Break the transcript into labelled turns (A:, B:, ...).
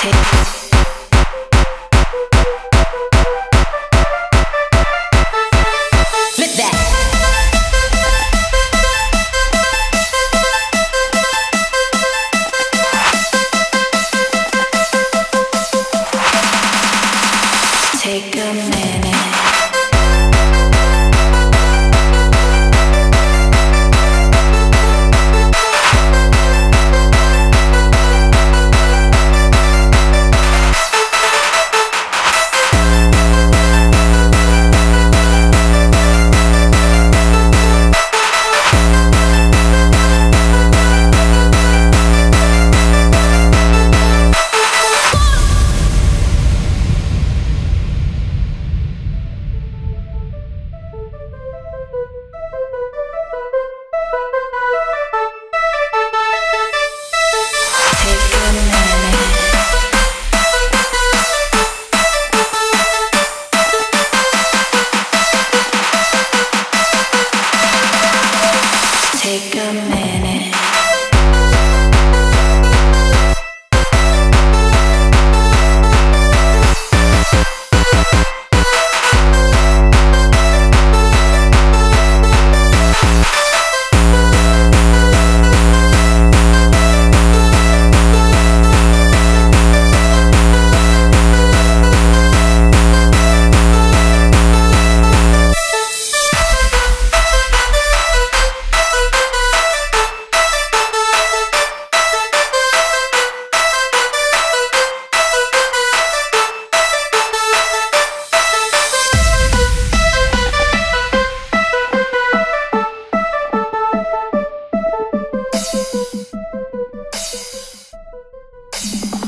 A: take.
B: Thank you.